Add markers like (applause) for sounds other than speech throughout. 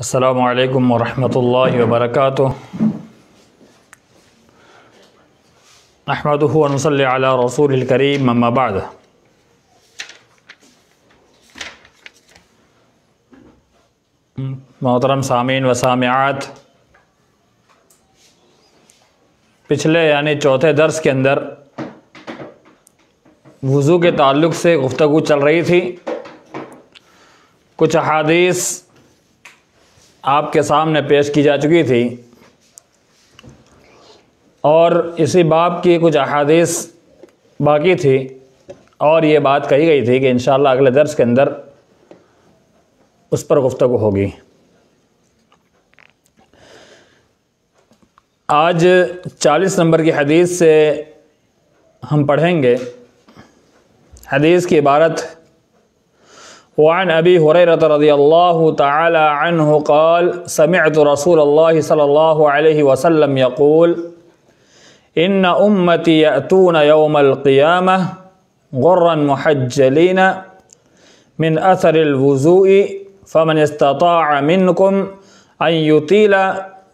السلام علیکم ورحمۃ اللہ وبرکاتہ۔ احمد صلی علی رسول الکریم، اما بعد۔ محترم سامعین و سامعات، پچھلے یعنی چوتھے درس کے اندر وضو کے تعلق سے گفتگو چل رہی تھی۔ کچھ احادیث آپ کے سامنے پیش کی جا چکی تھی اور اسی باب کی کچھ احادیث باقی تھی اور یہ بات کہی گئی تھی کہ انشاءاللہ اگلے درس کے اندر اس پر گفتگو ہوگی۔ آج چالیس نمبر کی حدیث سے ہم پڑھیں گے۔ حدیث کی عبارت وعن أبي هريرة رضي الله تعالى عنه قال سمعت رسول الله صلى الله عليه وسلم يقول إن أمتي يأتون يوم القيامة غرا محجلين من أثر الوزوء فمن استطاع منكم أن يطيل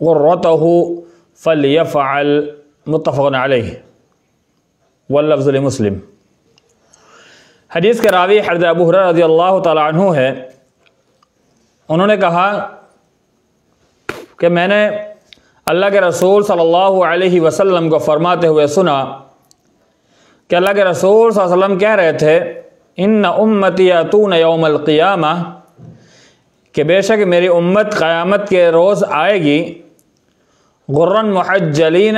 غرته فليفعل. متفق عليه. واللفظ لمسلم. حدیث کے راوی حرد ابو حرر رضی اللہ تعالیٰ عنہ ہے۔ انہوں نے کہا کہ میں نے اللہ کے رسول صلی اللہ علیہ وسلم کو فرماتے ہوئے سنا کہ اللہ کے رسول صلی اللہ علیہ وسلم کہہ رہے تھے، ان امتی اتون یوم القیامہ کہ بے شک میری امت قیامت کے روز آئے گی۔ غرن محجلین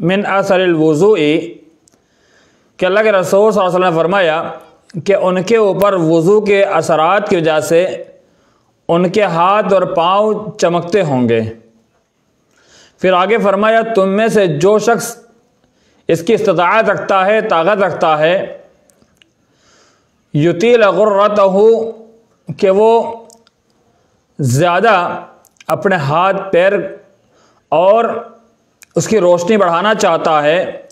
من اثر الوضوء۔ کہ اللہ کے رسول صلی اللہ علیہ وسلم نے فرمایا کہ ان کے اوپر وضو کے اثرات کی وجہ سے ان کے ہاتھ اور پاؤں چمکتے ہوں گے۔ پھر آگے فرمایا، تم میں سے جو شخص اس کی استطاعت رکھتا ہے، طاقت رکھتا ہے یتیل غرت ہو کہ وہ زیادہ اپنے ہاتھ، پیر اور اس کی روشنی بڑھانا چاہتا ہے،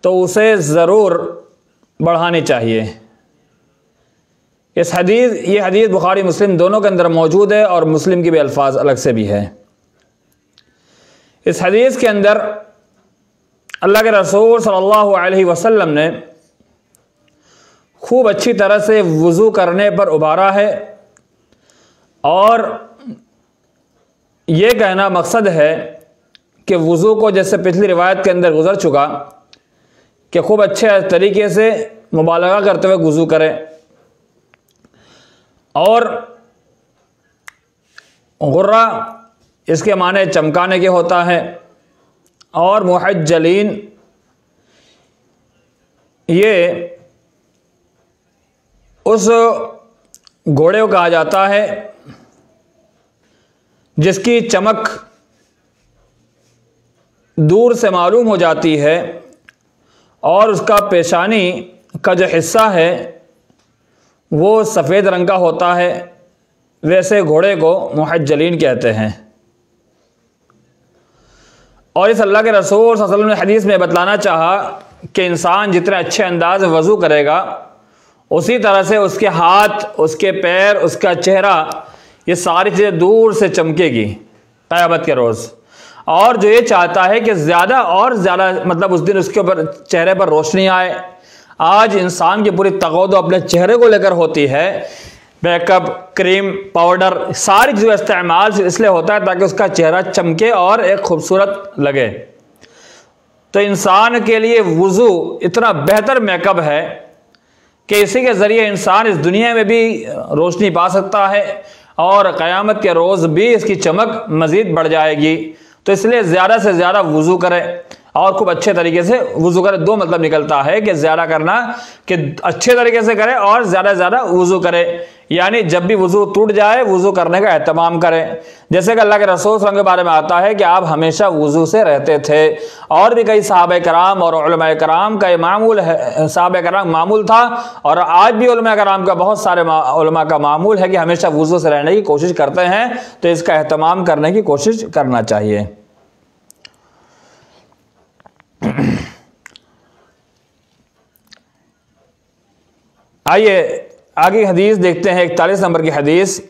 تو اسے ضرور بڑھانی چاہیے۔ اس حدیث، یہ حدیث بخاری مسلم دونوں کے اندر موجود ہے اور مسلم کی بھی الفاظ الگ سے بھی ہے اس حدیث کے اندر اللہ کے رسول صلی اللہ علیہ وسلم نے خوب اچھی طرح سے وضو کرنے پر ابھارا ہے اور یہ کہنا مقصد ہے کہ وضو کو جیسے پچھلی روایت کے اندر گزر چکا کہ خوب اچھے طریقے سے مبالغہ کرتے ہوئے وضو کرے اور غرہ اس کے معنی چمکانے کے ہوتا ہے۔ اور محجلین، یہ اس گھوڑے کو کہا جاتا ہے جس کی چمک دور سے معلوم ہو جاتی ہے۔ اور اس کا پیشانی کا جو حصہ ہے وہ سفید رنگ کا ہوتا ہے، ویسے گھوڑے کو محجلین کہتے ہیں۔ اور اس اللہ کے رسول صلی اللہ علیہ وسلم نے حدیث میں بتلانا چاہا کہ انسان جتنے اچھے انداز وضو کرے گا، اسی طرح سے اس کے ہاتھ، اس کے پیر، اس کا چہرہ، یہ ساری چیزیں دور سے چمکے گی۔ قیامت کے روز۔ اور جو یہ چاہتا ہے کہ زیادہ اور زیادہ مطلب اس دن اس کے اوپر چہرے پر روشنی آئے۔ آج انسان کی پوری تغود اپنے چہرے کو لے کر ہوتی ہے۔ بیک اپ کریم پاؤڈر ساری چیزوں استعمال اس لیے ہوتا ہے تاکہ اس کا چہرہ چمکے اور ایک خوبصورت لگے۔ تو انسان کے لیے وضو اتنا بہتر میک اپ ہے کہ اسی کے ذریعے انسان اس دنیا میں بھی روشنی پا سکتا ہے اور قیامت کے روز بھی اس کی چمک مزید بڑھ جائے گی۔ تو اس لیے زیادہ سے زیادہ وضو کرے اور خوب اچھے طریقے سے وضو کرے۔ دو مطلب نکلتا ہے کہ زیادہ کرنا کہ اچھے طریقے سے کرے اور زیادہ زیادہ وضو کرے۔ یعنی جب بھی وضو ٹوٹ جائے، وضو کرنے کا اہتمام کرے۔ جیسے کہ اللہ کے رسول وسلم کے بارے میں آتا ہے کہ آپ ہمیشہ وضو سے رہتے تھے۔ اور بھی کئی صحابہ کرام اور علماء کرام کا یہ معمول ہے، صحابہ کرام معمول تھا۔ اور آج بھی علماء کرام کا بہت سارے علماء کا معمول ہے کہ ہمیشہ وضو سے رہنے کی کوشش کرتے ہیں۔ تو اس کا اہتمام کرنے کی کوشش کرنا چاہیے۔ آئیے آگے حدیث دیکھتے ہیں، اکتالیس نمبر کی حدیث۔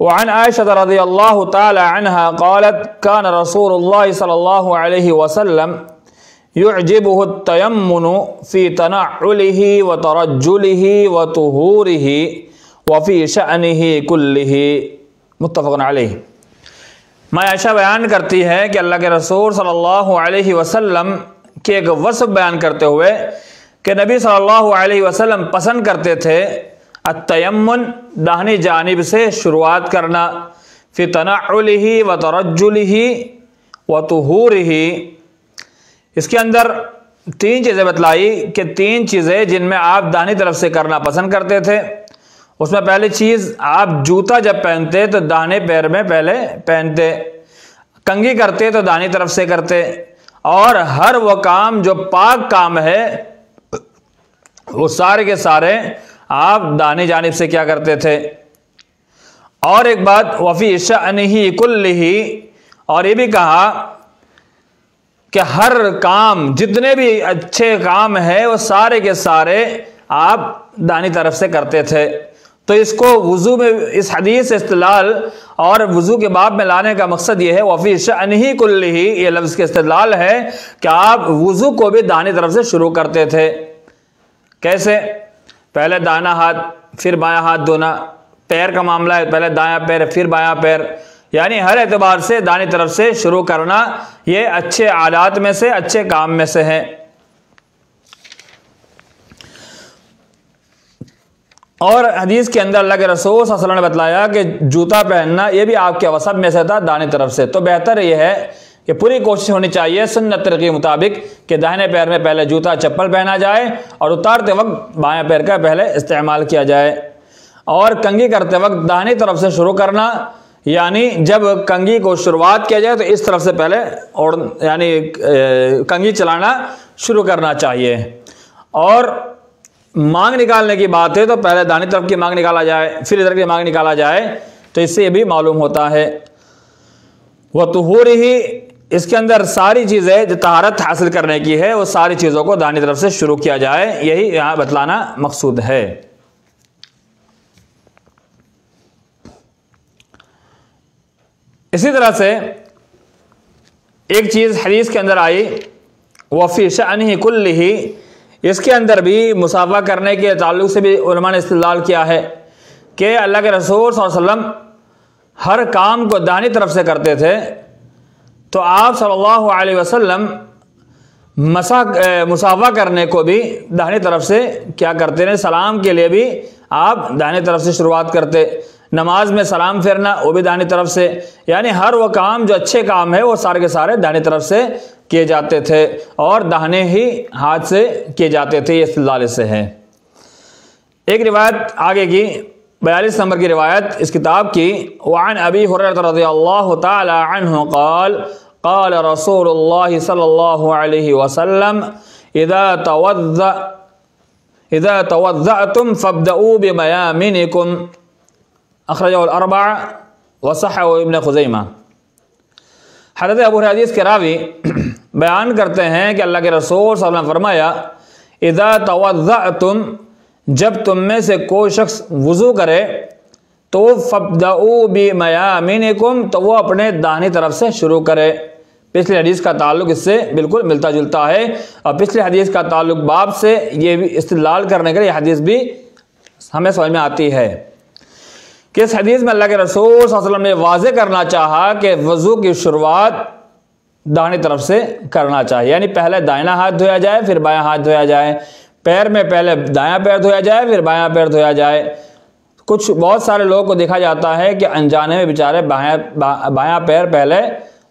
وعن عائشة رضي الله تعالى عنها قالت كان رسول الله صلى الله عليه وسلم يعجبه التيمن في تنعله وترجله وطهوره وفي شأنه كله متفق علیہ۔ میں عائشہ بیان کرتی ہے کہ اللہ کے رسول صلی اللہ علیہ وسلم کے ایک وصف بیان کرتے ہوئے کہ نبی صلی اللہ علیہ وسلم پسند کرتے تھے التیمن، داہنی جانب سے شروعات کرنا، فی تنعلہ و ترجلہ و طہورہ اس کے اندر تین چیزیں بتلائی کہ تین چیزیں جن میں آپ داہنی طرف سے کرنا پسند کرتے تھے۔ اس میں پہلی چیز، آپ جوتا جب پہنتے تو داہنے پیر میں پہلے پہنتے، کنگھی کرتے تو دانی طرف سے کرتے، اور ہر وہ کام جو پاک کام ہے وہ سارے کے سارے آپ دانی جانب سے کیا کرتے تھے۔ اور ایک بات وفی شأنہی کل ہی اور یہ بھی کہا کہ ہر کام، جتنے بھی اچھے کام ہیں، وہ سارے کے سارے آپ دانی طرف سے کرتے تھے۔ تو اس کو وضو میں، اس حدیث استدلال اور وضو کے باب میں لانے کا مقصد یہ ہے وفی شأنہی کل ہی یہ لفظ کے استدلال ہے کہ آپ وضو کو بھی دانی طرف سے شروع کرتے تھے۔ کیسے؟ پہلے دانا ہاتھ، پھر بایاں ہاتھ دھونا۔ پیر کا معاملہ ہے، پہلے دایاں پیر، پھر بایاں پیر۔ یعنی ہر اعتبار سے دانی طرف سے شروع کرنا یہ اچھے عادات میں سے، اچھے کام میں سے ہے اور حدیث کے اندر اللہ کے رسول صلی اللہ علیہ وسلم نے بتلایا کہ جوتا پہننا یہ بھی آپ کے وسب میں سے تھا دانے طرف سے۔ تو بہتر یہ ہے کہ پوری کوشش ہونی چاہیے سنت طریقے کے مطابق کہ داہنے پیر میں پہلے جوتا چپل پہنا جائے اور اتارتے وقت بائیں پیر کا پہلے استعمال کیا جائے۔ اور کنگھی کرتے وقت داہنی طرف سے شروع کرنا یعنی جب کنگھی کو شروعات کیا جائے تو اس طرف سے پہلے اور یعنی کنگھی چلانا شروع کرنا چاہیے۔ اور مانگ نکالنے کی بات ہے تو پہلے دانی طرف کی مانگ نکالا جائے، پھر ادھر کی مانگ نکالا جائے، تو اس سے یہ بھی معلوم ہوتا ہے۔ وہ تو ہی اس کے اندر ساری چیزیں جو تہارت حاصل کرنے کی ہے، وہ ساری چیزوں کو دانی طرف سے شروع کیا جائے، یہی یہاں بتلانا مقصود ہے۔ اسی طرح سے ایک چیز حدیث کے اندر آئی وفی شأنہ کل ہی اس کے اندر بھی مسافہ کرنے کے تعلق سے بھی علماء نے استدلال کیا ہے کہ اللہ کے رسول صلی اللہ علیہ وسلم ہر کام کو دانی طرف سے کرتے تھے۔ تو آپ صلی اللہ علیہ وسلم مسا مسافہ کرنے کو بھی دہنی طرف سے کیا کرتے ہیں سلام کے لیے بھی آپ دہنی طرف سے شروعات کرتے۔ نماز میں سلام پھیرنا، وہ بھی دہنی طرف سے۔ یعنی ہر وہ کام جو اچھے کام ہے، وہ سارے کے سارے دہنی طرف سے کیے جاتے تھے اور دہنے ہی ہاتھ سے کیے جاتے تھے، یہ استدلال سے ہے۔ ایک روایت آگے کی، بیالیس نمبر کی روایت اس کتاب کی۔ وعن ابی حریرت رضی اللہ تعالی عنہ قال قال رسول اللہ صلی اللہ علیہ وسلم، اذا توضع اذا توضعتم فابدؤوا بمیامنکم اخرجہ الاربع وصحہ ابن خزیمہ۔ حضرت ابو حدیث کے راوی (clears throat) بیان کرتے ہیں کہ اللہ کے رسول صلی اللہ علیہ وسلم فرمایا، اذا توضعتم، جب تم میں سے کوئی شخص وضو کرے، تو فبدعو بمیامنکم تو وہ اپنے داہنی طرف سے شروع کرے۔ پچھلی حدیث کا تعلق اس سے بالکل ملتا جلتا ہے اور پچھلی حدیث کا تعلق باب سے یہ بھی استدلال کرنے کے لیے حدیث بھی ہمیں سمجھ میں آتی ہے کہ اس حدیث میں اللہ کے رسول صلی اللہ علیہ وسلم نے واضح کرنا چاہا کہ وضو کی شروعات داہنی طرف سے کرنا چاہیے یعنی پہلے دائنا ہاتھ دھویا جائے، پھر بایاں ہاتھ دھویا جائے۔ پیر میں پہلے دایاں پیر دھویا جائے، پھر بایاں پیر دھویا جائے۔ کچھ بہت سارے لوگوں کو دیکھا جاتا ہے کہ انجانے میں بیچارے بایاں بایاں پیر پہلے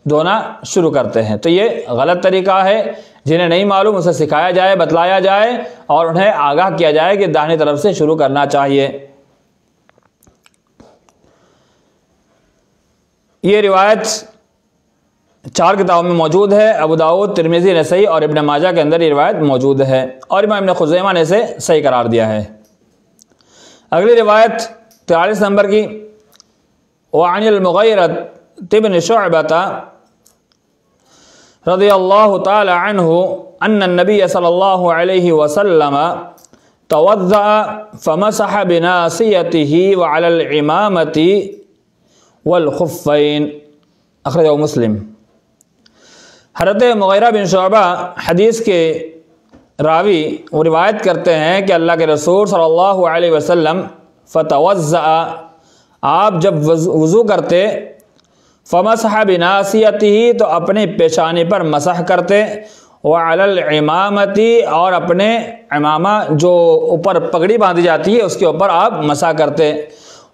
دھونا شروع کرتے ہیں۔ تو یہ غلط طریقہ ہے۔ جنہیں نہیں معلوم، اسے سکھایا جائے، بتلایا جائے اور انہیں آگاہ کیا جائے کہ داہنی طرف سے شروع کرنا چاہیے۔ یہ روایت چار کتابوں میں موجود ہے۔ ابو داود ترمیزی نے اور ابن ماجہ کے اندر یہ روایت موجود ہے۔ اور امام ابن خزیمہ نے اسے صحیح قرار دیا ہے۔ اگلی روایت تیالیس نمبر کی۔ وعن المغیرت تبن شعبت رضی اللہ تعالی عنہ ان النبی صلی اللہ علیہ وسلم توضع فمسح بناسیته وعلى العمامة والخفین۔ اخرج مسلم۔ حضرت مغیرہ بن شعبہ حدیث کے راوی وہ روایت کرتے ہیں کہ اللہ کے رسول صلی اللہ علیہ وسلم فتوز آپ جب وضو کرتے فمسح بناسیتی تو اپنی پیشانی پر مسح کرتے وہ الامامتی اور اپنے امامہ جو اوپر پگڑی باندھی جاتی ہے اس کے اوپر آپ مسح کرتے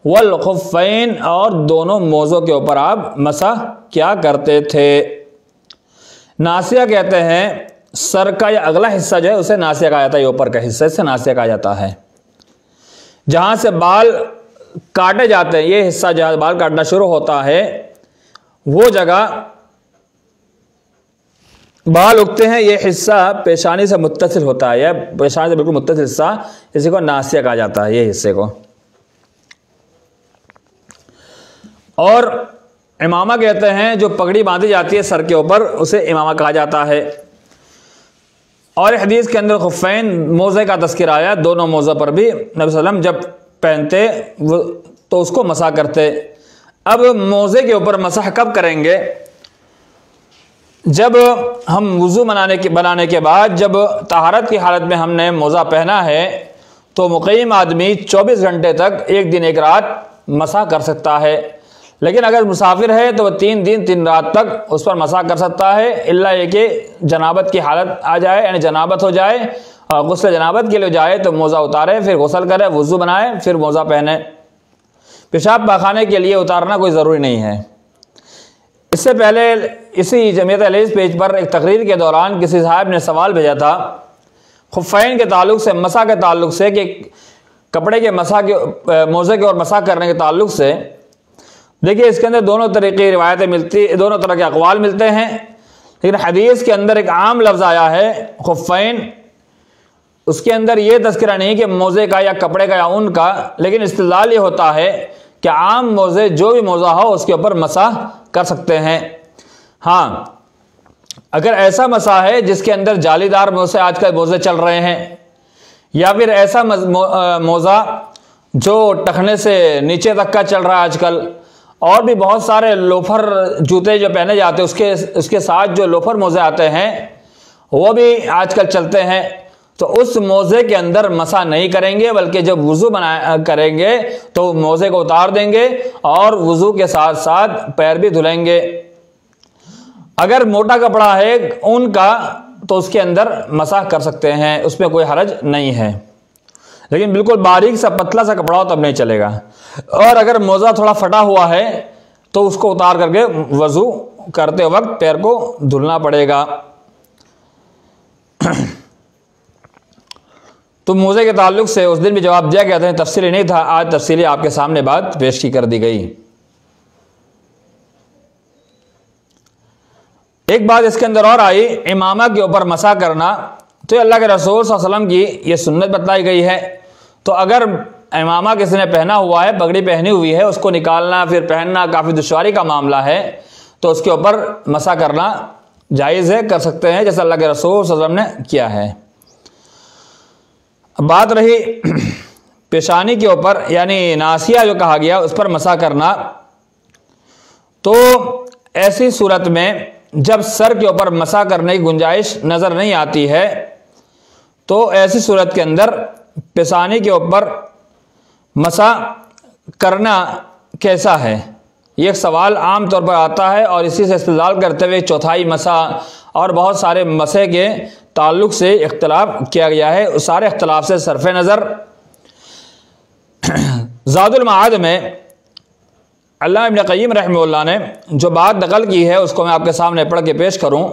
والخفین اور دونوں موزوں کے اوپر آپ مسح کیا کرتے تھے ناسیہ کہتے ہیں سر کا یا اگلا حصہ جو ہے اسے ناسیہ کہا جاتا ہے، یہ اوپر کا حصہ، اسے ناسیہ کہا جاتا ہے۔ جہاں سے بال کاٹے جاتے ہیں، یہ حصہ جہاں بال کاٹنا شروع ہوتا ہے وہ جگہ بال اگتے ہیں، یہ حصہ پیشانی سے متصل ہوتا ہے، یہ پیشانی سے بالکل متصل حصہ، اسی کو ناسیہ کہا جاتا ہے، یہ حصے کو۔ اور امامہ کہتے ہیں، جو پگڑی باندھی جاتی ہے سر کے اوپر، اسے امامہ کہا جاتا ہے۔ اور حدیث کے اندر خفین موزے کا تذکر آیا، دونوں موزے پر بھی۔ نبی صلی اللہ علیہ وسلم جب پہنتے تو اس کو مسا کرتے۔ اب موزے کے اوپر مسح کب کریں گے؟ جب ہم وضو بنانے کے بنانے کے بعد جب طہارت کی حالت میں ہم نے موزہ پہنا ہے، تو مقیم آدمی چوبیس گھنٹے تک ایک دن ایک رات مسا کر سکتا ہے۔ لیکن اگر مسافر ہے، تو وہ تین دن تین رات تک اس پر مسا کر سکتا ہے۔ اللہ یہ کہ جنابت کی حالت آ جائے یعنی جنابت ہو جائے، اور غسل جنابت کے لیے جائے، تو موزہ اتارے، پھر غسل کرے، وضو بنائے، پھر موزہ پہنے۔ پیشاب پاخانے کے لیے اتارنا کوئی ضروری نہیں ہے۔ اس سے پہلے اسی جمعیت علیز پیج پر ایک تقریر کے دوران کسی صاحب نے سوال بھیجا تھا۔ خفین کے تعلق سے، مسا کے تعلق سے کہ کپڑے کے مسا کے، موزے کے اور مسا کرنے کے تعلق سے۔ دیکھیے، اس کے اندر دونوں طریقے روایتیں ملتی، دونوں طرح کے اقوال ملتے ہیں۔ لیکن حدیث کے اندر ایک عام لفظ آیا ہے، خفین۔ اس کے اندر یہ تذکرہ نہیں کہ موزے کا یا کپڑے کا یا ان کا، لیکن استدلال یہ ہوتا ہے کہ عام موزے جو بھی موزہ ہو، اس کے اوپر مسا کر سکتے ہیں۔ ہاں اگر ایسا مسا ہے جس کے اندر جالی دار موزے آج کل موزے چل رہے ہیں، یا پھر ایسا موزہ جو ٹکنے سے نیچے تک کا چل رہا ہے آج کل، اور بھی بہت سارے لوفر جوتے جو پہنے جاتے ہیں، اس کے اس کے ساتھ جو لوفر موزے آتے ہیں، وہ بھی آج کل چلتے ہیں۔ تو اس موزے کے اندر مسا نہیں کریں گے، بلکہ جب وضو بنا کریں گے تو موزے کو اتار دیں گے اور وضو کے ساتھ ساتھ پیر بھی دھلیں گے۔ اگر موٹا کپڑا ہے اون کا تو اس کے اندر مسا کر سکتے ہیں، اس میں کوئی حرج نہیں ہے۔ لیکن بالکل باریک سا پتلا سا کپڑا ہو تب نہیں چلے گا۔ اور اگر موزہ تھوڑا پھٹا ہوا ہے تو اس کو اتار کر کے وضو کرتے وقت پیر کو دھلنا پڑے گا۔ (clears throat) تو موزے کے تعلق سے اس دن بھی جواب دیا گیا تھا یعنی تفصیلی نہیں تھا، آج تفصیلی آپ کے سامنے بات پیش کی کر دی گئی۔ ایک بات اس کے اندر اور آئی، امامہ کے اوپر مسا کرنا۔ تو اللہ کے رسول صلی اللہ علیہ وسلم کی یہ سنت بتائی گئی ہے۔ تو اگر امامہ کسی نے پہنا ہوا ہے، پگڑی پہنی ہوئی ہے، اس کو نکالنا، پھر پہننا کافی دشواری کا معاملہ ہے۔ تو اس کے اوپر مسا کرنا جائز ہے، کر سکتے ہیں، جیسے اللہ کے رسول صلی اللہ علیہ وسلم نے کیا ہے۔ بات رہی پیشانی کے اوپر یعنی ناسیہ جو کہا گیا، اس پر مسا کرنا۔ تو ایسی صورت میں جب سر کے اوپر مسا کرنے کی گنجائش نظر نہیں آتی ہے، تو ایسی صورت کے اندر پیشانی کے اوپر مسا کرنا کیسا ہے؟ یہ ایک سوال عام طور پر آتا ہے اور اسی سے استدلال کرتے ہوئے چوتھائی مسا اور بہت سارے مسے کے تعلق سے اختلاف کیا گیا ہے۔ اس سارے اختلاف سے صرف نظر۔ (clears throat) زاد المعاد میں اللہ ابن قیم رحمہ اللہ نے جو بات نقل کی ہے، اس کو میں آپ کے سامنے پڑھ کے پیش کروں۔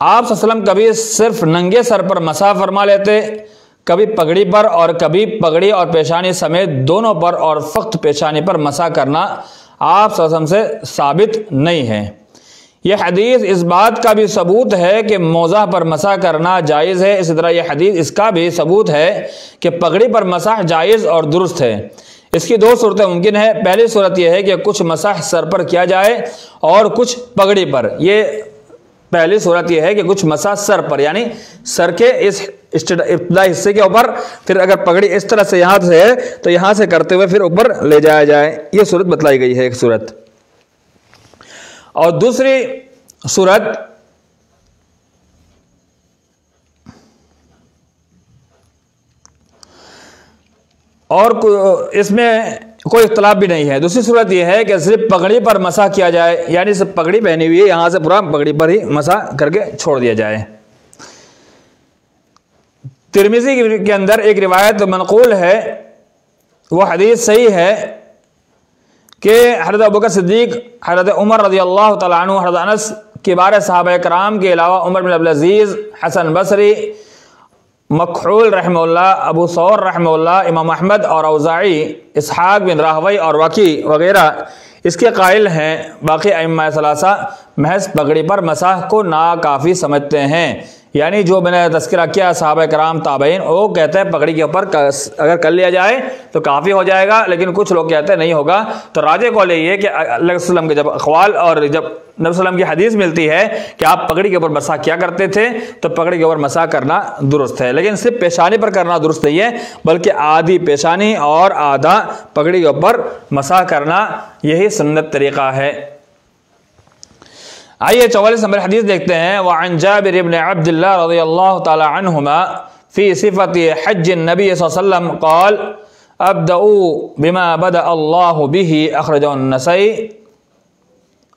آپ وسلم کبھی صرف ننگے سر پر مسا فرما لیتے، کبھی پگڑی پر اور کبھی پگڑی اور پیشانی سمیت دونوں پر اور فخت پیشانی پر مسا کرنا آپ وسلم سے ثابت نہیں ہے۔ یہ حدیث اس بات کا بھی ثبوت ہے کہ موزہ پر مسا کرنا جائز ہے۔ اسی طرح یہ حدیث اس کا بھی ثبوت ہے کہ پگڑی پر مسح جائز اور درست ہے۔ اس کی دو صورتیں ممکن ہے پہلی صورت یہ ہے کہ کچھ مسح سر پر کیا جائے اور کچھ پگڑی پر۔ یہ پہلی صورت یہ ہے کہ کچھ مسا سر پر یعنی سر کے اس ابتدائی حصے کے اوپر۔ پھر اگر پگڑی اس طرح سے یہاں سے ہے تو یہاں سے کرتے ہوئے پھر اوپر لے جایا جائے۔ یہ صورت بتلائی گئی ہے ایک صورت۔ اور دوسری صورت اور اس میں کوئی اختلاف بھی نہیں ہے۔ دوسری صورت یہ ہے کہ صرف پگڑی پر مسا کیا جائے یعنی صرف پگڑی پہنی ہوئی ہے، یہاں سے پورا پگڑی پر ہی مسا کر کے چھوڑ دیا جائے۔ ترمیزی کے اندر ایک روایت منقول ہے، وہ حدیث صحیح ہے۔ کہ حضرت ابوکر صدیق، حضرت عمر رضی اللہ تعالیٰ عنہ، حضرت انس کے بارے صحابہ کرام کے علاوہ عمر بن عبدالعزیز حسن بصری، مکحول رحمہ اللہ، ابو سور رحمہ اللہ، امام احمد اور اوزاعی، اسحاق بن راہوئی اور وکی وغیرہ اس کے قائل ہیں، باقی ائمہ ثلاثہ محض پگڑی پر مساح کو ناکافی سمجھتے ہیں۔ یعنی جو میں نے تذکرہ کیا صحابہ کرام تابعین، وہ کہتے ہیں پگڑی کے اوپر اگر کر لیا جائے تو کافی ہو جائے گا، لیکن کچھ لوگ کہتے ہیں نہیں ہوگا۔ تو راجے کو لے یہ کہ اللہ وسلم کے جب اقوال اور جب نبی وسلم کی حدیث ملتی ہے کہ آپ پگڑی کے اوپر مسا کیا کرتے تھے، تو پگڑی کے اوپر مسا کرنا درست ہے۔ لیکن صرف پیشانی پر کرنا درست نہیں ہے، بلکہ آدھی پیشانی اور آدھا پگڑی کے اوپر مسا کرنا یہی سنت طریقہ ہے۔ آئیے چوالیس نمبر حدیث دیکھتے ہیں. وعن جابر ابن عبد اللہ رضی اللہ تعالی عنہما فی صفت حج النبی صلی اللہ علیہ وسلم قال، ابدعو بما بدأ اللہ به اخرج النسائی.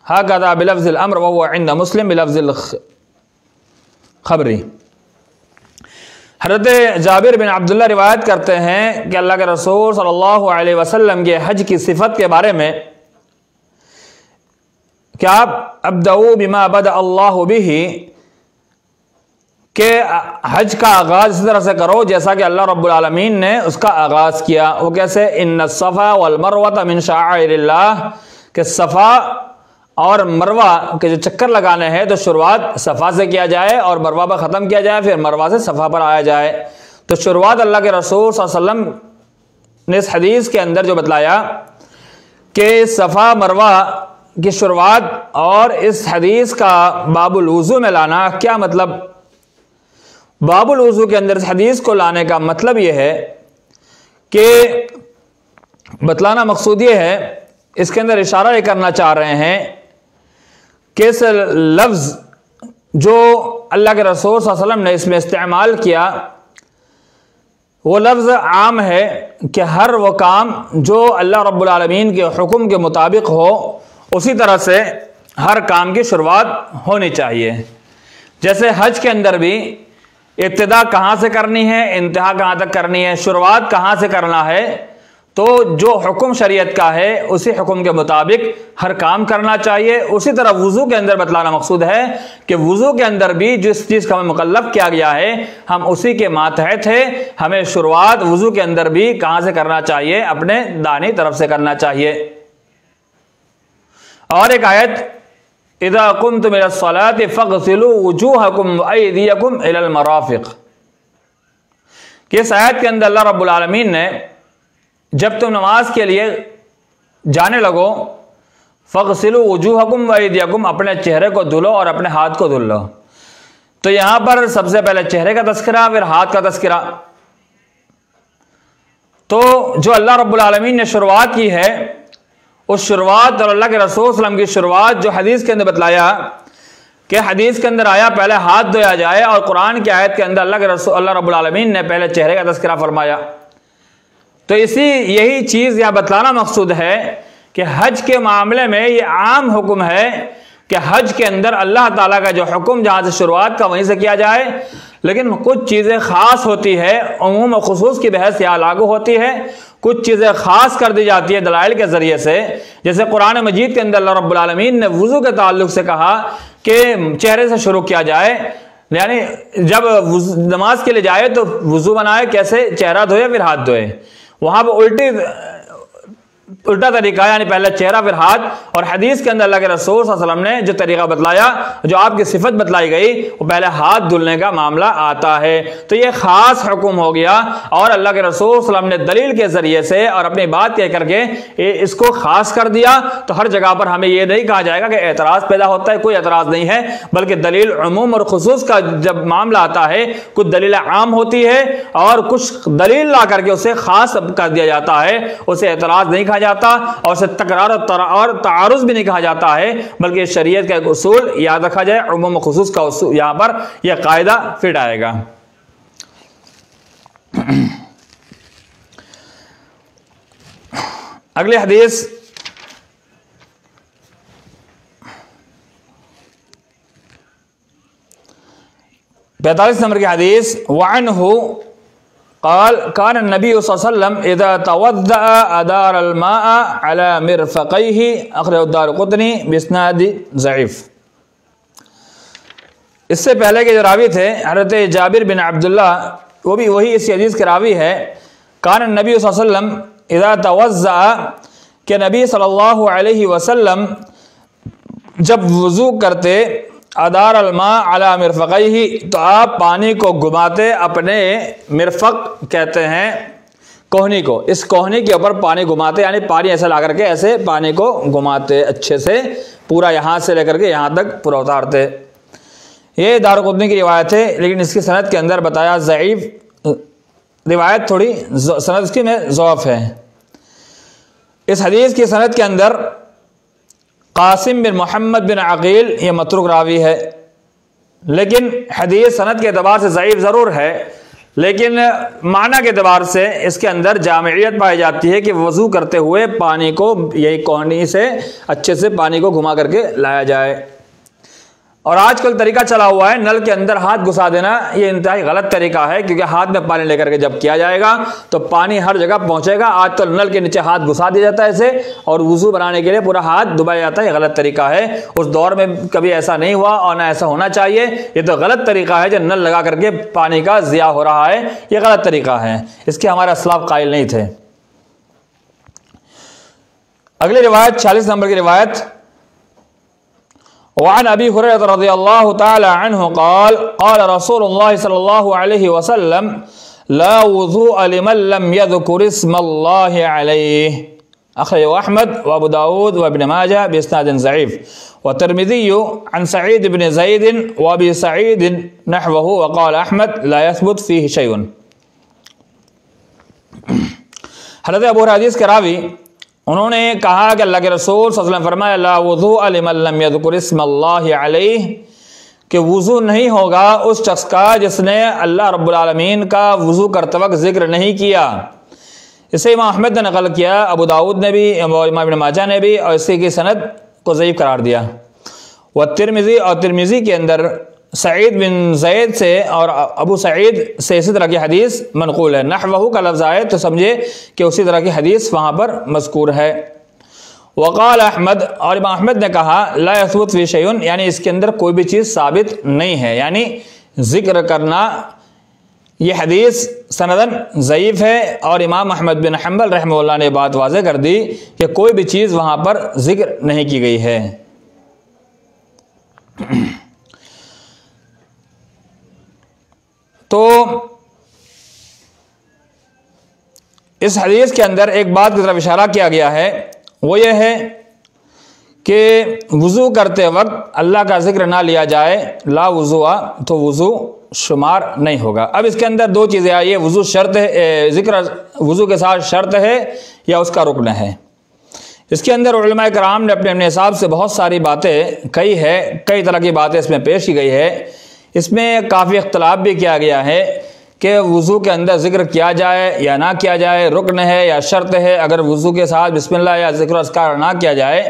هكذا بلفظ الامر وهو عند مسلم بلفظ الخبری حضرت جابر بن عبداللہ روایت کرتے ہیں کہ اللہ کے رسول صلی اللہ علیہ وسلم کے حج کی صفت کے بارے میں کہ آپ ابدعو بما بدا اللہ بھی کہ حج کا آغاز اس طرح سے کرو جیسا کہ اللہ رب العالمین نے اس کا آغاز کیا۔ وہ کیسے؟ ان الصفا والمروہ من شعائر اللہ، کہ صفا اور مروہ کے جو چکر لگانے ہیں تو شروعات صفا سے کیا جائے اور مروہ پر ختم کیا جائے، پھر مروہ سے صفا پر آیا جائے۔ تو شروعات اللہ کے رسول صلی اللہ علیہ وسلم نے اس حدیث کے اندر جو بتلایا کہ صفا مروہ کی شروعات اور اس حدیث کا باب الوضو میں لانا کیا مطلب؟ باب الوضو کے اندر اس حدیث کو لانے کا مطلب یہ ہے کہ بتلانا مقصود یہ ہے، اس کے اندر اشارہ یہ کرنا چاہ رہے ہیں کہ اس لفظ جو اللہ کے رسول صلی اللہ علیہ وسلم نے اس میں استعمال کیا، وہ لفظ عام ہے کہ ہر وہ کام جو اللہ رب العالمین کے حکم کے مطابق ہو اسی طرح سے ہر کام کی شروعات ہونی چاہیے۔ جیسے حج کے اندر بھی ابتدا کہاں سے کرنی ہے، انتہا کہاں تک کرنی ہے، شروعات کہاں سے کرنا ہے، تو جو حکم شریعت کا ہے، اسی حکم کے مطابق ہر کام کرنا چاہیے۔ اسی طرح وضو کے اندر بتلانا مقصود ہے کہ وضو کے اندر بھی جس چیز کا ہمیں مکلف کیا گیا ہے، ہم اسی کے ماتحت ہے ہمیں شروعات وضو کے اندر بھی کہاں سے کرنا چاہیے، اپنے دانی طرف سے کرنا چاہیے۔ اور ایک آیت، اذا قمتم الى الصلاه فاغسلوا وجوهكم وايديكم الى المرافق۔ کہ اس آیت کے اندر اللہ رب العالمین نے جب تم نماز کے لیے جانے لگو فغسلوا وجوهكم وايديكم اپنے چہرے کو دھلو اور اپنے ہاتھ کو دھل لو۔ تو یہاں پر سب سے پہلے چہرے کا تذکرہ، پھر ہاتھ کا تذکرہ۔ تو جو اللہ رب العالمین نے شروعات کی ہے اس شروعات اور اللہ کے رسول وسلم کی شروعات جو حدیث کے اندر بتلایا کہ حدیث کے اندر آیا پہلے ہاتھ دھویا جائے اور قرآن کی آیت کے اندر اللہ کے رسول اللہ رب العالمین نے پہلے چہرے کا تذکرہ فرمایا۔ تو اسی یہی چیز یہاں بتلانا مقصود ہے کہ حج کے معاملے میں یہ عام حکم ہے کہ حج کے اندر اللہ تعالیٰ کا جو حکم جہاں سے شروعات کا وہیں سے کیا جائے، لیکن کچھ چیزیں خاص ہوتی ہے، عموم و خصوص کی بحث یہاں لاگو ہوتی ہے۔ کچھ چیزیں خاص کر دی جاتی ہے دلائل کے ذریعے سے۔ جیسے قرآن مجید کے اندر اللہ رب العالمین نے وضو کے تعلق سے کہا کہ چہرے سے شروع کیا جائے۔ یعنی جب نماز کے لیے جائے تو وضو بنائے، کیسے؟ چہرہ دھوئے، پھر ہاتھ دھوئے۔ وہاں پہ الٹی الٹا طریقہ ہے یعنی پہلے چہرہ، پھر ہاتھ، اور حدیث کے اندر اللہ کے رسول صلی اللہ علیہ وسلم نے جو طریقہ بتلایا، جو آپ کی صفت بتلائی گئی، وہ پہلے ہاتھ دھلنے کا معاملہ آتا ہے۔ تو یہ خاص حکم ہو گیا، اور اللہ کے رسول صلی اللہ علیہ وسلم نے دلیل کے ذریعے سے اور اپنی بات کہہ کر کے اس کو خاص کر دیا۔ تو ہر جگہ پر ہمیں یہ نہیں کہا جائے گا کہ اعتراض پیدا ہوتا ہے، کوئی اعتراض نہیں ہے، بلکہ دلیل عموم اور خصوص کا جب معاملہ آتا ہے، کچھ دلیل عام ہوتی ہے اور کچھ دلیل لا کر کے اسے خاص کر دیا جاتا ہے، اسے اعتراض نہیں کہا جاتا اور اسے تکرار اور تعارض بھی نہیں کہا جاتا ہے، بلکہ شریعت کا ایک اصول یاد رکھا جائے، عموم خصوص کا اصول یہاں پر یہ قاعدہ فٹ آئے گا۔ اگلی حدیث۔ پینتالیس نمبر کی حدیث۔ وعنہ قال، كان النبي صلى الله عليه وسلم اذا توضا ادار الماء على مرفقيه اخرج الدار قطني باسناد ضعيف. اس سے پہلے کے جو راوی تھے، حضرت جابر بن عبداللہ، وہ بھی وہی اس حدیث کے راوی ہے کان النبی صلی اللہ علیہ وسلم اذا توضا کہ نبی صلی اللہ علیہ وسلم جب وضو کرتے ادار الماء علی مرفقی تو آپ پانی کو گھماتے اپنے مرفق کہتے ہیں کوہنی کو۔ اس کوہنی کے اوپر پانی گھماتے یعنی پانی ایسا لا کر کے ایسے پانی کو گھماتے اچھے سے، پورا یہاں سے لے کر کے یہاں تک پورا اتارتے۔ یہ دار قدنی کی روایت ہے، لیکن اس کی صنعت کے اندر بتایا ضعیف، روایت تھوڑی صنعت اس کی میں ضعف ہے۔ اس حدیث کی صنعت کے اندر قاسم بن محمد بن عقیل یہ متروک راوی ہے۔ لیکن حدیث صنعت کے اعتبار سے ضعیف ضرور ہے، لیکن معنی کے اعتبار سے اس کے اندر جامعیت پائی جاتی ہے کہ وضو کرتے ہوئے پانی کو، یہی کونی سے اچھے سے پانی کو گھما کر کے لایا جائے۔ اور آج کل طریقہ چلا ہوا ہے، نل کے اندر ہاتھ گھسا دینا، یہ انتہائی غلط طریقہ ہے، کیونکہ ہاتھ میں پانی لے کر کے جب کیا جائے گا، تو پانی ہر جگہ پہنچے گا، آج کل نل کے نیچے ہاتھ گھسا دیا جاتا ہے اسے، اور وضو بنانے کے لیے پورا ہاتھ دبایا جاتا ہے، یہ غلط طریقہ ہے۔ اس دور میں کبھی ایسا نہیں ہوا اور نہ ایسا ہونا چاہیے۔ یہ تو غلط طریقہ ہے جو نل لگا کر کے پانی کا ضیاع ہو رہا ہے، یہ غلط طریقہ ہے۔ اس کے ہمارے اسلاف قائل نہیں تھے۔ اگلی روایت، چھیالیس نمبر کی روایت وعن أبي هريرة رضي الله تعالى عنه قال قال رسول الله صلى الله عليه وسلم لا وضوء لمن لم يذكر اسم الله عليه. أخرجه أحمد وأبو داود وابن ماجه بإسناد ضعيف. والترمذي عن سعيد بن زيد وأبي سعيد نحوه وقال أحمد لا يثبت فيه شيء. حضرت أبو حدیث کے راوی انہوں نے کہا کہ اللہ کے رسول صلی اللہ علیہ وسلم فرمایا، لا وضو لم یذکر اسم اللہ علیہ۔ کہ وضو نہیں ہوگا اس شخص کا جس نے اللہ رب العالمین کا وضو کرتے وقت ذکر نہیں کیا۔ اسے امام احمد نے نقل کیا، ابو داود نے بھی امام ابن ماجہ نے بھی، اور اسی کی صنعت کو ضعیف قرار دیا۔ وہ ترمزی اور ترمزی کے اندر سعید بن زید سے اور ابو سعید سے اسی طرح کی حدیث منقول ہے۔ نحوہ کا لفظ آئے تو سمجھے کہ اسی طرح کی حدیث وہاں پر مذکور ہے۔ وقال احمد، اور امام احمد نے کہا، لا یثبت فی شیون یعنی اس کے اندر کوئی بھی چیز ثابت نہیں ہے۔ یعنی ذکر کرنا، یہ حدیث سندن ضعیف ہے۔ اور امام احمد بن حنبل رحمہ اللہ نے بات واضح کر دی کہ کوئی بھی چیز وہاں پر ذکر نہیں کی گئی ہے۔ تو اس حدیث کے اندر ایک بات کی طرف اشارہ کیا گیا ہے، وہ یہ ہے کہ وضو کرتے وقت اللہ کا ذکر نہ لیا جائے، لا وضو تو وضو شمار نہیں ہوگا۔ اب اس کے اندر دو چیزیں آئی وضو شرط ہے ذکر وضو کے ساتھ شرط ہے یا اس کا رکن ہے۔ اس کے اندر علماء کرام نے اپنے اپنے حساب سے بہت ساری باتیں کہی ہے، کئی طرح کی باتیں اس میں پیش کی گئی ہے۔ اس میں کافی اختلاف بھی کیا گیا ہے کہ وضو کے اندر ذکر کیا جائے یا نہ کیا جائے، رکن ہے یا شرط ہے، اگر وضو کے ساتھ بسم اللہ یا ذکر اسکار نہ کیا جائے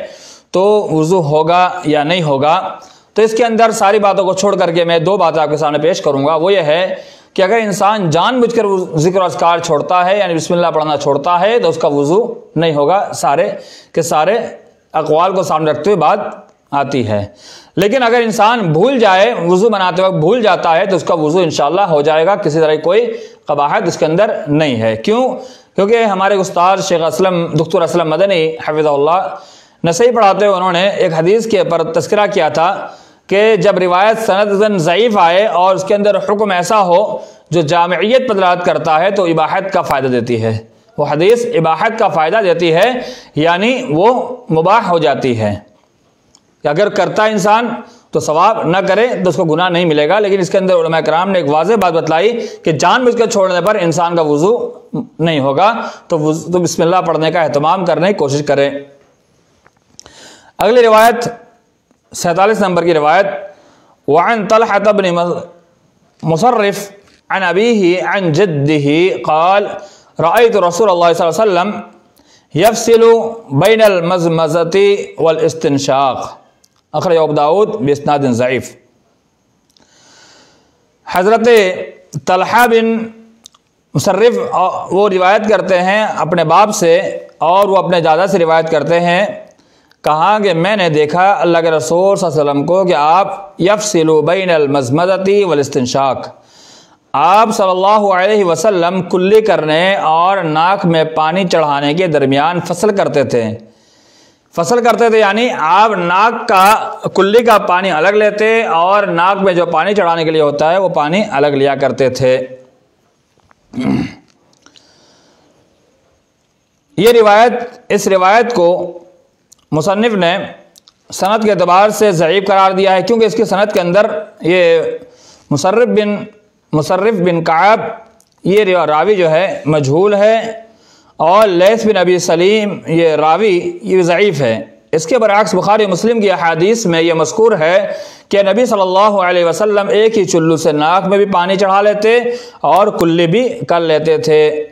تو وضو ہوگا یا نہیں ہوگا۔ تو اس کے اندر ساری باتوں کو چھوڑ کر کے میں دو باتیں آپ کے سامنے پیش کروں گا۔ وہ یہ ہے کہ اگر انسان جان بوجھ کر ذکر اسکار چھوڑتا ہے یعنی بسم اللہ پڑھنا چھوڑتا ہے، تو اس کا وضو نہیں ہوگا۔ سارے کے سارے اقوال کو سامنے رکھتے ہوئے بات آتی ہے۔ لیکن اگر انسان بھول جائے، وضو بناتے وقت بھول جاتا ہے، تو اس کا وضو انشاءاللہ ہو جائے گا، کسی طرح کوئی قباحت اس کے اندر نہیں ہے۔ کیوں؟ کیونکہ ہمارے استاد شیخ اسلم دکتر اسلم مدنی حفظ اللہ نسائی پڑھاتے ہوئے انہوں نے ایک حدیث کے پر تذکرہ کیا تھا کہ جب روایت سند ضعیف آئے اور اس کے اندر حکم ایسا ہو جو جامعیت پر کرتا ہے، تو اباحت کا فائدہ دیتی ہے۔ وہ حدیث اباحت کا فائدہ دیتی ہے یعنی وہ مباح ہو جاتی ہے۔ کہ اگر کرتا انسان تو ثواب نہ کرے تو اس کو گناہ نہیں ملے گا۔ لیکن اس کے اندر علماء کرام نے ایک واضح بات بتلائی کہ جان بوجھ کے چھوڑنے پر انسان کا وضو نہیں ہوگا۔ تو بسم اللہ پڑھنے کا اہتمام کرنے کی کوشش کرے اگلی روایت، سینتالیس نمبر کی روایت، وعن طلحة بن مصرف عن أبيه عن جده قال رأيت رسول الله صلى الله عليه وسلم يفصل بين المزمزة والاستنشاق۔ اخرج ابو داود باسناد ضعیف۔ حضرت طلحہ بن مصرف وہ روایت کرتے ہیں اپنے باپ سے اور وہ اپنے دادا سے روایت کرتے ہیں کہا کہ میں نے دیکھا اللہ کے رسول صلی اللہ علیہ وسلم کو کہ آپ یفصلو بین المزمدتی والاستنشاق۔ آپ صلی اللہ علیہ وسلم کلی کرنے اور ناک میں پانی چڑھانے کے درمیان فصل کرتے تھے۔ فصل کرتے تھے یعنی آپ ناک کا کلی کا پانی الگ لیتے اور ناک میں جو پانی چڑھانے کے لیے ہوتا ہے، وہ پانی الگ لیا کرتے تھے۔ یہ روایت، اس روایت کو مصنف نے صنعت کے اعتبار سے ضعیب قرار دیا ہے، کیونکہ اس کی صنعت کے اندر یہ مصرف بن مصرف بن قعب یہ راوی جو ہے، مجھول ہے۔ اور لیس بن ابی سلیم، یہ راوی، یہ ضعیف ہے۔ اس کے برعکس بخاری مسلم کی احادیث میں یہ مذکور ہے کہ نبی صلی اللہ علیہ وسلم ایک ہی چلو سے ناک میں بھی پانی چڑھا لیتے اور کلی بھی کر لیتے تھے۔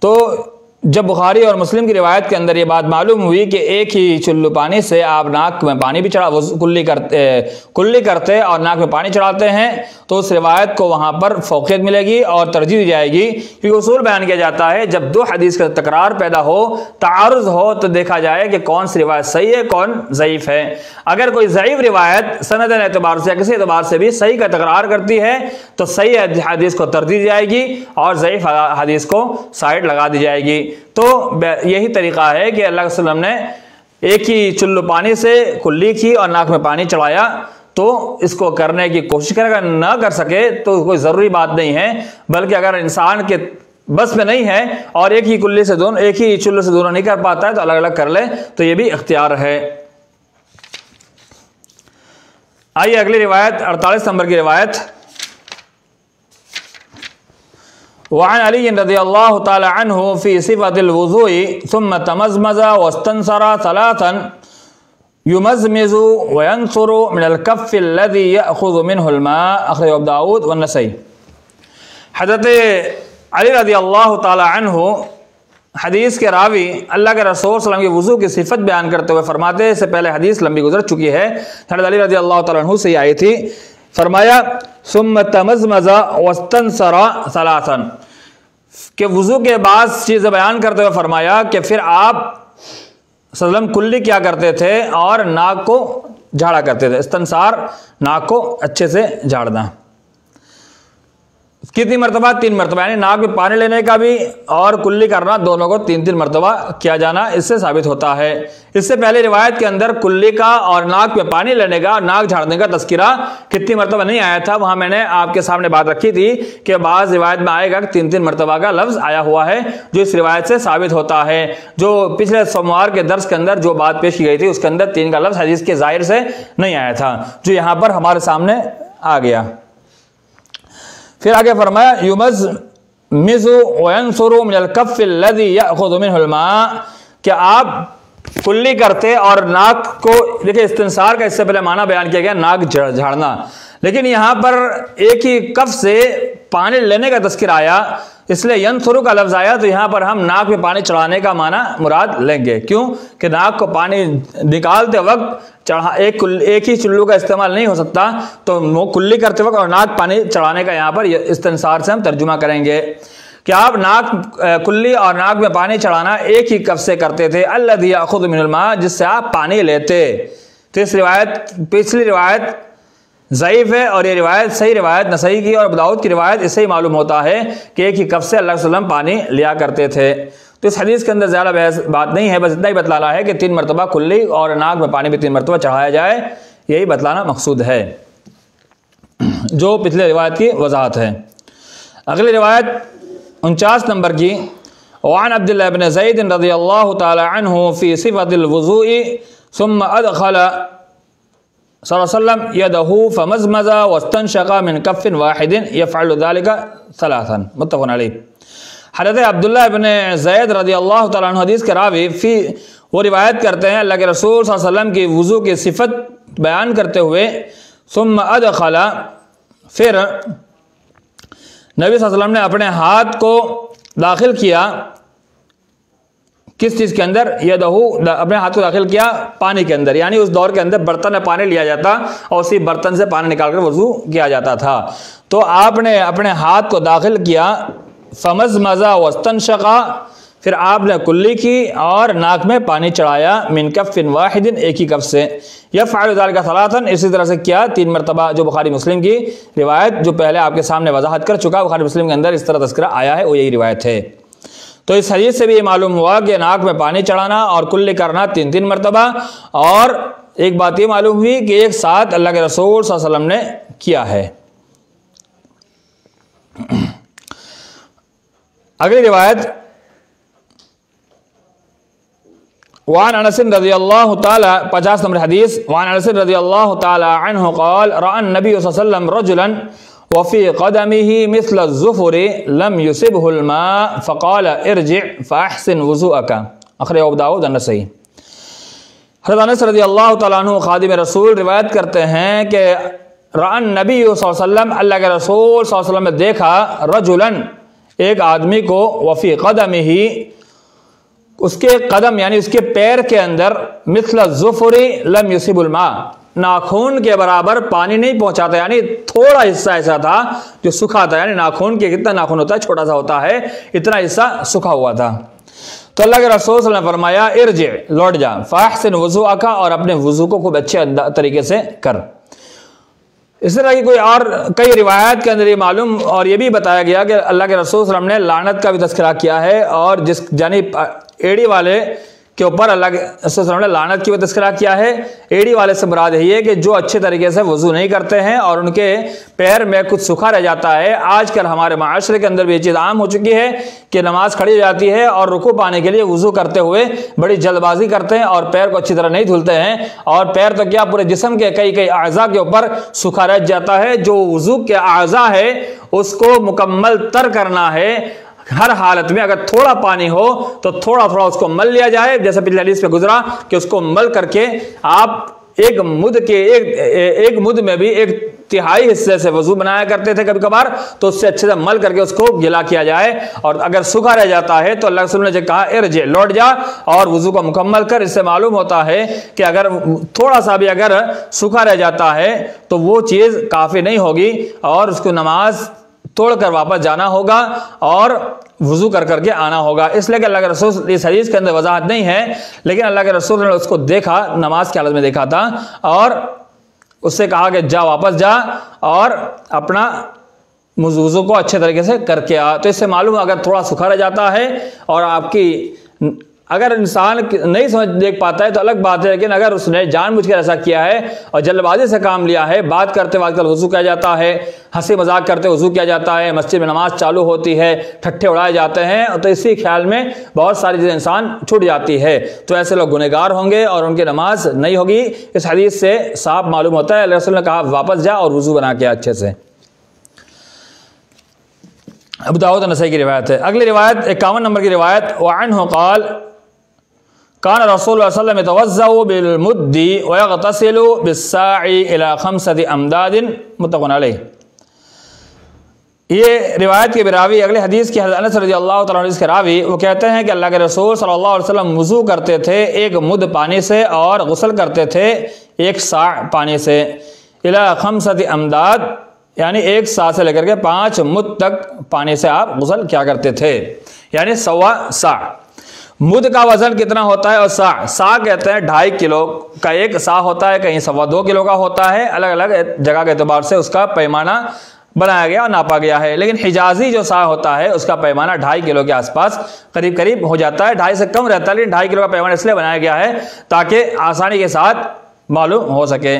تو جب بخاری اور مسلم کی روایت کے اندر یہ بات معلوم ہوئی کہ ایک ہی چلو پانی سے آپ ناک میں پانی بھی چڑھا کلی کرتے کلی کرتے اور ناک میں پانی چڑھاتے ہیں، تو اس روایت کو وہاں پر فوقیت ملے گی اور ترجیح دی جائے گی کیونکہ اصول بیان کیا جاتا ہے، جب دو حدیث کا تکرار پیدا ہو، تعارض ہو، تو دیکھا جائے کہ کون سی روایت صحیح ہے، کون ضعیف ہے۔ اگر کوئی ضعیف روایت سند اعتبار سے کسی اعتبار سے بھی صحیح کا تکرار کرتی ہے، تو صحیح حدیث کو ترجیح دی جائے گی اور ضعیف حدیث کو سائڈ لگا دی جائے گی۔ تو یہی طریقہ ہے کہ اللہ علیہ وسلم نے ایک ہی چلو پانی سے کلی کی اور ناک میں پانی چڑھایا تو اس کو کرنے کی کوشش کرے، اگر نہ کر سکے تو کوئی ضروری بات نہیں ہے۔ بلکہ اگر انسان کے بس میں نہیں ہے اور ایک ہی کلی سے دونوں ایک ہی چلو سے دونوں نہیں کر پاتا ہے تو الگ الگ کر لے، تو یہ بھی اختیار ہے۔ آئیے اگلی روایت، اڑتالیس نمبر کی روایت۔ وعن علي رضي الله تعالى عنه في صفة الوضوء ثم تمزمز واستنصر ثلاثا يمزمز وينصر من الكف الذي يأخذ منه الماء. أخرج ابو داود والنسائي حضرت علی رضی اللہ تعالی عنہ حدیث کے راوی اللہ کے رسول صلی اللہ علیہ وسلم کی وضو کی صفت بیان کرتے ہوئے فرماتے ہیں، اس سے پہلے حدیث لمبی گزر چکی ہے۔ حضرت علی رضی اللہ تعالی عنہ سے یہ آئی تھی۔ فرمایا، ثم تمزمزا وسطن سرا سلاسن کہ وضو کے بعد چیزیں بیان کرتے ہوئے فرمایا کہ پھر آپ وسلم کلی کیا کرتے تھے اور ناک کو جھاڑا کرتے تھے۔ استنصار ناک کو اچھے سے جھاڑنا۔ کتنی مرتبہ؟ تین مرتبہ یعنی ناک میں پانی لینے کا بھی اور کلی کرنا، دونوں کو تین تین مرتبہ کیا جانا، اس سے ثابت ہوتا ہے۔ اس سے پہلے روایت کے اندر کلی کا اور ناک میں پانی لینے کا، ناک جھاڑنے کا تذکرہ کتنی مرتبہ نہیں آیا تھا، وہاں میں نے آپ کے سامنے بات رکھی تھی کہ بعض روایت میں آئے گا کہ تین تین مرتبہ کا لفظ آیا ہوا ہے، جو اس روایت سے ثابت ہوتا ہے۔ جو پچھلے سوموار کے درس کے اندر جو بات پیش کی گئی تھی، اس کے اندر تین کا لفظ حدیث کے ظاہر سے نہیں آیا تھا۔ جو یہاں پر ہمارے سامنے آ گیا۔ پھر آگے فرمایا یومز مزو وینسرو من الکف الذی یأخذ منه الماء کہ آپ کلی کرتے اور ناک کو دیکھیں استنصار کا اس سے پہلے معنی بیان کیا گیا، ناک جھاڑنا۔ لیکن یہاں پر ایک ہی کف سے پانی لینے کا تذکر آیا، اس لیے ین سرو کا لفظ آیا، تو یہاں پر ہم ناک میں پانی چڑھانے کا معنی مراد لیں گے۔ کیوں؟ کہ ناک کو پانی نکالتے وقت چڑھا ایک ایک ہی چلو کا استعمال نہیں ہو سکتا، تو وہ کلی کرتے وقت اور ناک پانی چڑھانے کا یہاں پر استنصار سے ہم ترجمہ کریں گے۔ کہ آپ ناک کلی اور ناک میں پانی چڑھانا ایک ہی کف سے کرتے تھے اللہ دیا خود من الماء، جس سے آپ پانی لیتے۔ تو اس روایت، پچھلی روایت ضعیف ہے اور یہ روایت صحیح روایت نسائی کی اور ابداؤد کی روایت، اس سے ہی معلوم ہوتا ہے کہ ایک ہی کف سے اللہ علیہ وسلم پانی لیا کرتے تھے۔ تو اس حدیث کے اندر زیادہ بحث، بات نہیں ہے، بس اتنا ہی بتلانا ہے کہ تین مرتبہ کلی اور ناک میں پانی بھی تین مرتبہ چڑھایا جائے، یہی بتلانا مقصود ہے۔ جو پچھلے روایت کی وضاحت ہے۔ اگلی روایت انچاس نمبر کی، وعن عبد الله بن زيد رضي الله تعالى عنه في صفة الوضوء ثم أدخل صلى الله عليه وسلم يده فمزمز واستنشق من كف واحد يفعل ذلك ثلاثا۔ متفق عليه حضرت عبداللہ ابن زید رضی اللہ تعالیٰ عنہ حدیث کے راوی فی، وہ روایت کرتے ہیں، اللہ کے رسول صلی اللہ علیہ وسلم کی وضو کی صفت بیان کرتے ہوئے، ثم ادخل، پھر نبی صلی اللہ علیہ وسلم نے اپنے ہاتھ کو داخل کیا۔ کس چیز کے اندر؟ یہ دہو اپنے ہاتھ کو داخل کیا پانی کے اندر یعنی اس دور کے اندر برتن میں پانی لیا جاتا اور اسی برتن سے پانی نکال کر وضو کیا جاتا تھا۔ تو آپ نے اپنے ہاتھ کو داخل کیا۔ فمز مزہ وسطن شقا پھر آپ نے کلی کی اور ناک میں پانی چڑھایا من کف واحد ایک ہی کف سے۔ یا فائدہ کا صلاحن اسی طرح سے کیا تین مرتبہ جو بخاری مسلم کی روایت جو پہلے آپ کے سامنے وضاحت کر چکا، بخاری مسلم کے اندر اس طرح تذکرہ آیا ہے، وہ یہی روایت ہے۔ تو اس حدیث سے بھی یہ معلوم ہوا کہ ناک میں پانی چڑھانا اور کلی کرنا تین تین مرتبہ۔ اور ایک بات یہ معلوم ہوئی کہ ایک ساتھ اللہ کے رسول صلی اللہ علیہ وسلم نے کیا ہے۔ اگلی روایت وعن انس رضی اللہ تعالی، پچاس نمبر حدیث، وعن انس رضی اللہ تعالی عنہ قال، رأى النبي صلی اللہ علیہ وسلم رجلا وفي قدمه مثل الزفر لم يصبه الماء، فقال ارجع فاحسن وضوءك. اخرج ابو داؤد النسائی حضرت انس رضی اللہ تعالیٰ عنہ خادم رسول روایت کرتے ہیں کہ، رأى النبی صلی اللہ علیہ وسلم، اللہ کے رسول صلی اللہ علیہ وسلم نے دیکھا، رجلا ایک آدمی کو وفی قدم ہی اس کے قدم یعنی اس کے پیر کے اندر مثل ظفری لم یوسب الماء، ناخون کے برابر پانی نہیں پہنچاتا یعنی تھوڑا حصہ ایسا تھا جو سکھا تھا یعنی ناخون کے کتنا ناخون ہوتا ہے، چھوٹا سا ہوتا ہے، اتنا حصہ سکھا ہوا تھا۔ تو اللہ کے رسول صلی اللہ علیہ وسلم نے فرمایا، ارجع، لوٹ جا، فاحسن وضو کا اور اپنے وضو کو خوب اچھے طریقے سے کر۔ اس طرح کی کوئی اور کئی روایت کے اندر یہ معلوم اور یہ بھی بتایا گیا کہ اللہ کے رسول صلی اللہ علیہ وسلم نے لعنت کا بھی تذکرہ کیا ہے اور جس یعنی ایڑی والے کے اوپر اللہ کے علیہ وسلم نے لعنت کی بھی تذکرہ کیا ہے۔ ایڑی والے سے مراد یہی ہے کہ جو اچھے طریقے سے وضو نہیں کرتے ہیں اور ان کے پیر میں کچھ سکھا رہ جاتا ہے۔ آج کل ہمارے معاشرے کے اندر بھی یہ چیز عام ہو چکی ہے کہ نماز کھڑی ہو جاتی ہے اور رکو پانے کے لیے وضو کرتے ہوئے بڑی جلد بازی کرتے ہیں اور پیر کو اچھی طرح نہیں دھلتے ہیں۔ اور پیر تو کیا پورے جسم کے کئی کئی اعضاء کے اوپر سکھا رہ جاتا ہے۔ جو وضو کے اعضاء ہے، اس کو مکمل تر کرنا ہے۔ ہر حالت میں اگر تھوڑا پانی ہو تو تھوڑا تھوڑا اس کو مل لیا جائے، جیسے پچھلے حدیث پہ گزرا کہ اس کو مل کر کے آپ ایک مد کے ایک ایک مد میں بھی ایک تہائی حصے سے وضو بنایا کرتے تھے کبھی کبھار، تو اس سے اچھے سے مل کر کے اس کو گلا کیا جائے۔ اور اگر سکھا رہ جاتا ہے تو اللہ رسول نے کہا ارجے لوٹ جا۔ اور وضو کو مکمل کر۔ اس سے معلوم ہوتا ہے کہ اگر تھوڑا سا بھی اگر سکھا رہ جاتا ہے تو وہ چیز کافی نہیں ہوگی اور اس کو نماز توڑ کر واپس جانا ہوگا اور وضو کر کر کے آنا ہوگا۔ اس لیے کہ اللہ کے رسول اس حدیث کے اندر وضاحت نہیں ہے، لیکن اللہ کے رسول نے اس کو دیکھا، نماز کی حالت میں دیکھا تھا اور اس سے کہا کہ جا واپس جا اور اپنا وضو کو اچھے طریقے سے کر کے آ۔ تو اس سے معلوم اگر تھوڑا سکھا رہ جاتا ہے اور آپ کی اگر انسان نہیں سمجھ دیکھ پاتا ہے تو الگ بات ہے لیکن اگر اس نے جان بوجھ کر ایسا کیا ہے اور جلد بازی سے کام لیا ہے، بات کرتے وقت وضو کیا جاتا ہے، ہنسی مذاق کرتے وضو کیا جاتا ہے، مسجد میں نماز چالو ہوتی ہے، ٹھٹھے اڑائے جاتے ہیں تو اسی خیال میں بہت ساری چیزیں انسان چھوٹ جاتی ہے۔ تو ایسے لوگ گنہگار ہوں گے اور ان کی نماز نہیں ہوگی۔ اس حدیث سے صاف معلوم ہوتا ہے اللہ رسول نے کہا، واپس جا اور وضو بنا کے اچھے سے۔ ابو داود نسائی کی روایت ہے۔ اگلی روایت، اکاون نمبر کی روایت، وعنہ قال کان رسول اللہ علیہ وسلم توزع بالمد ويغتسل بالساع الى خمسة امداد متفق علیہ۔ یہ روایت کے براوی اگلے حدیث کی حضرت انس رضی اللہ تعالیٰ عنہ کے راوی، وہ کہتے ہیں کہ اللہ کے رسول صلی اللہ علیہ وسلم وضو کرتے تھے، ایک مد پانی سے اور غسل کرتے تھے، ایک ساع پانی سے۔ الى خمسة امداد یعنی ایک سا سے لے کر کے پانچ مد تک پانی سے آپ غسل کیا کرتے تھے۔ یعنی سوا سا مد کا وزن کتنا ہوتا ہے اور سا سا کہتے ہیں ڈھائی کلو کا ایک سا ہوتا ہے، کہیں سوا دو کلو کا ہوتا ہے، الگ الگ جگہ کے اعتبار سے اس کا پیمانہ بنایا گیا اور ناپا گیا ہے۔ لیکن حجازی جو سا ہوتا ہے، اس کا پیمانہ ڈھائی کلو کے آس پاس قریب قریب ہو جاتا ہے۔ ڈھائی سے کم رہتا ہے، لیکن ڈھائی کلو کا پیمانہ اس لیے بنایا گیا ہے تاکہ آسانی کے ساتھ معلوم ہو سکے۔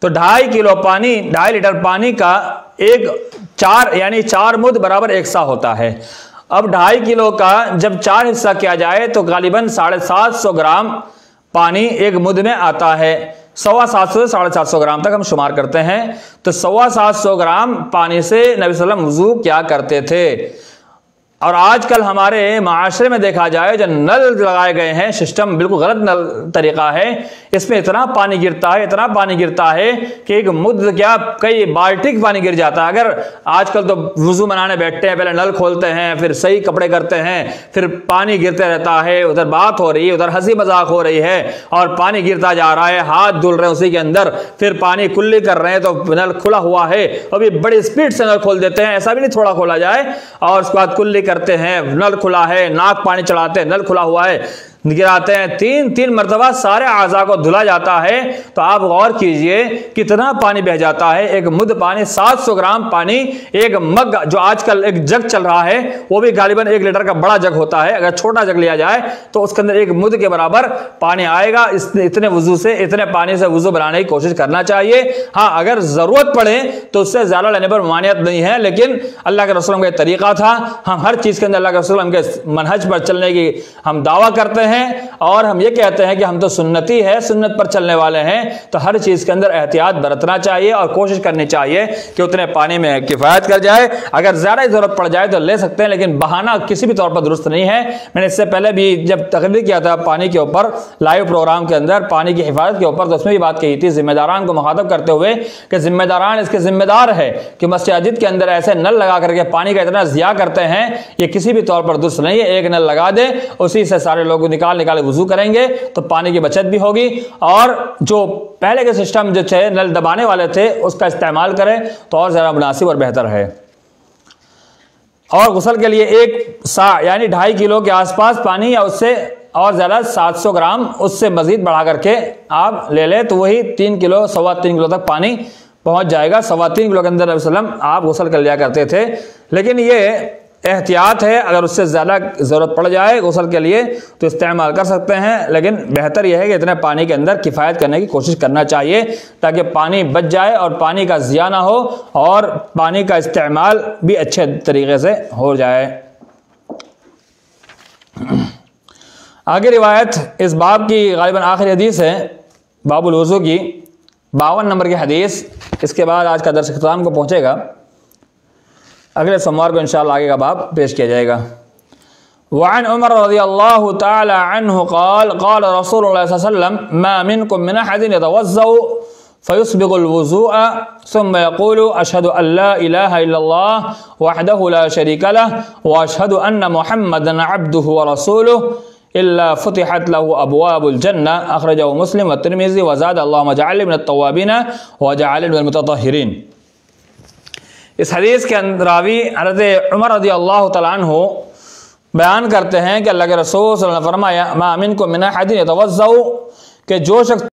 تو ڈھائی کلو پانی، ڈھائی لیٹر پانی کا ایک چار یعنی چار مد برابر ایک سا ہوتا ہے۔ اب ڈھائی کلو کا جب چار حصہ کیا جائے تو غالباً ساڑھے سات سو گرام پانی ایک مد میں آتا ہے۔ سوا سات سو سے ساڑھے سات سو گرام تک ہم شمار کرتے ہیں۔ تو سوا سات سو گرام پانی سے نبی صلی اللہ علیہ وسلم وضو کیا کرتے تھے۔ اور آج کل ہمارے معاشرے میں دیکھا جائے جو نل لگائے گئے ہیں، سسٹم بالکل غلط نل طریقہ ہے۔ اس میں اتنا پانی گرتا ہے، اتنا پانی گرتا ہے کہ ایک مد کیا کئی بالٹک پانی گر جاتا ہے۔ اگر آج کل تو وضو بنانے بیٹھتے ہیں، پہلے نل کھولتے ہیں، پھر صحیح کپڑے کرتے ہیں، پھر پانی گرتے رہتا ہے، ادھر بات ہو رہی ہے، ادھر ہنسی مذاق ہو رہی ہے اور پانی گرتا جا رہا ہے، ہاتھ دھل رہے ہیں اسی کے اندر، پھر پانی کلی کر رہے ہیں تو نل کھلا ہوا ہے۔ ابھی بڑی اسپیڈ سے نل کھول دیتے ہیں، ایسا بھی نہیں تھوڑا کھولا جائے اور اس کے بعد کلی کر کرتے ہیں نل کھلا ہے ناک پانی چڑھاتے ہیں نل کھلا ہوا ہے۔ گراتے ہیں۔ تین تین مرتبہ سارے اعضاء کو دھلا جاتا ہے۔ تو آپ غور کیجیے کتنا پانی بہ جاتا ہے۔ ایک مد پانی، سات سو گرام پانی، ایک مگ جو آج کل ایک جگ چل رہا ہے، وہ بھی غالباً ایک لیٹر کا بڑا جگ ہوتا ہے۔ اگر چھوٹا جگ لیا جائے تو اس کے اندر ایک مد کے برابر پانی آئے گا۔ اس اتنے وضو سے، اتنے پانی سے وضو بنانے کی کوشش کرنا چاہیے۔ ہاں اگر ضرورت پڑے تو اس سے زیادہ لینے پر ممانعت نہیں ہے، لیکن اللہ کے رسول کا طریقہ تھا۔ ہم ہر چیز کے اندر اللہ کے رسول کے منہج پر چلنے کی ہم دعویٰ کرتے ہیں۔ ہیں اور ہم یہ کہتے ہیں کہ ہم تو سنتی ہے سنت پر چلنے والے ہیں، تو ہر چیز کے اندر احتیاط برتنا چاہیے اور کوشش کرنی چاہیے کہ اتنے پانی میں کفایت کر جائے۔ اگر زیادہ ضرورت پڑ جائے تو لے سکتے ہیں، لیکن بہانہ کسی بھی طور پر درست نہیں ہے۔ میں نے اس سے پہلے بھی جب تقریر کیا تھا پانی کے اوپر، لائیو پروگرام کے اندر، پانی کی حفاظت کے اوپر، تو اس میں بھی بات کہی تھی ذمہ داران کو مخاطب کرتے ہوئے کہ ذمہ داران اس کے ذمہ دار ہے کہ مسجد کے اندر ایسے نل لگا کر کے پانی کا اتنا ضیاع کرتے ہیں، یہ کسی بھی طور پر درست نہیں ہے، ایک نل لگا دے، اسی سے سارے لوگ نکال نکال نکال وضو کریں گے تو پانی کی بچت بھی ہوگی اور جو پہلے کے سسٹم جو تھے، نل دبانے والے تھے، اس کا استعمال کریں تو اور زیادہ مناسب اور بہتر ہے اور غسل کے لیے ایک سا یعنی ڈھائی کلو کے آس پاس پانی یا اس سے اور زیادہ سات سو گرام اس سے مزید بڑھا کر کے آپ لے لیں تو وہی تین کلو، سوا تین کلو تک پانی پہنچ جائے گا۔ سوا تین کلو کے اندر علیہ وسلم آپ غسل کر لیا کرتے تھے۔ لیکن یہ احتیاط ہے، اگر اس سے زیادہ ضرورت پڑ جائے غسل کے لیے تو استعمال کر سکتے ہیں، لیکن بہتر یہ ہے کہ اتنے پانی کے اندر کفایت کرنے کی کوشش کرنا چاہیے تاکہ پانی بچ جائے اور پانی کا ضیاع نہ ہو اور پانی کا استعمال بھی اچھے طریقے سے ہو جائے۔ آگے روایت، اس باب کی غالباً آخری حدیث ہے، باب الوضو کی، باون نمبر کی حدیث۔ اس کے بعد آج کا درس اختتام کو پہنچے گا۔ اگلے سموار کو انشاءاللہ آگے کا باب پیش کیا جائے گا وعن عمر رضي الله تعالى عنه قال قال رسول الله صلى الله عليه وسلم ما منكم من أحد يتوزأ فيسبغ الوضوء ثم يقول أشهد أن لا إله إلا الله وحده لا شريك له وأشهد أن محمدا عبده ورسوله إلا فتحت له أبواب الجنة. أخرجه مسلم والترمذي وزاد اللهم اجعلني من التوابين وجعل من المتطهرين. اس حدیث کے اندر راوی حضرت عمر رضی اللہ تعالیٰ عنہ بیان کرتے ہیں کہ اللہ کے رسول صلی اللہ علیہ وسلم فرمایا، ما منکم من احد يتوضا کہ جو شخص